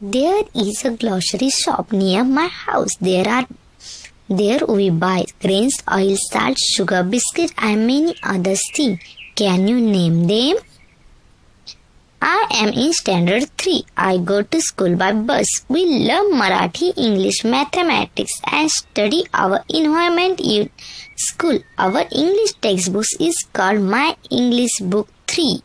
There is a grocery shop near my house. There are there we buy grains, oil, salt, sugar, biscuit and many other things. Can you name them? I am in standard 3. I go to school by bus. We love Marathi, English, mathematics and study our environment in school. Our English textbook is called My English Book 3.